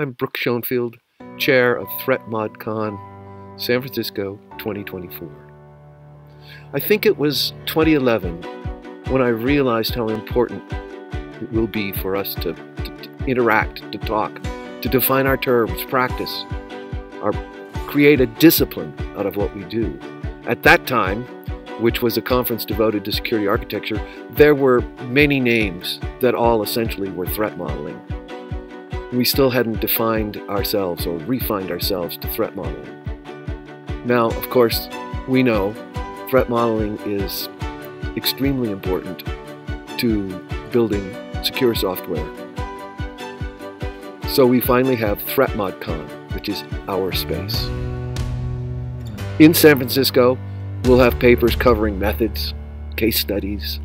I'm Brook Schoenfield, Chair of ThreatModCon, San Francisco 2024. I think it was 2011 when I realized how important it will be for us to, to, to interact, to talk, to define our terms, practice, our, create a discipline out of what we do. At that time, which was a conference devoted to security architecture, there were many names that all essentially were threat modeling. We still hadn't defined ourselves or refined ourselves to threat modeling. Now, of course, we know threat modeling is extremely important to building secure software. So we finally have ThreatModCon, which is our space. In San Francisco, We'll have papers covering methods, case studies,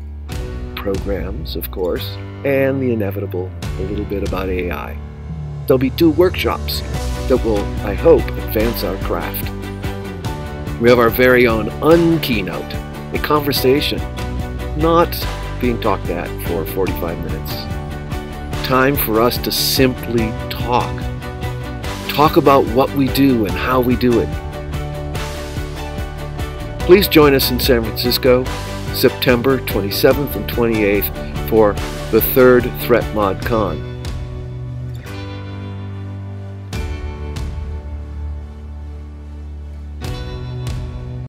programs, of course, and the inevitable, a little bit about AI. There'll be two workshops that will, I hope, advance our craft. We have our very own unkeynote, a conversation, not being talked at for 45 minutes. Time for us to simply talk. Talk about what we do and how we do it Please join us in San Francisco, September 27th and 28th for the third ThreatModCon.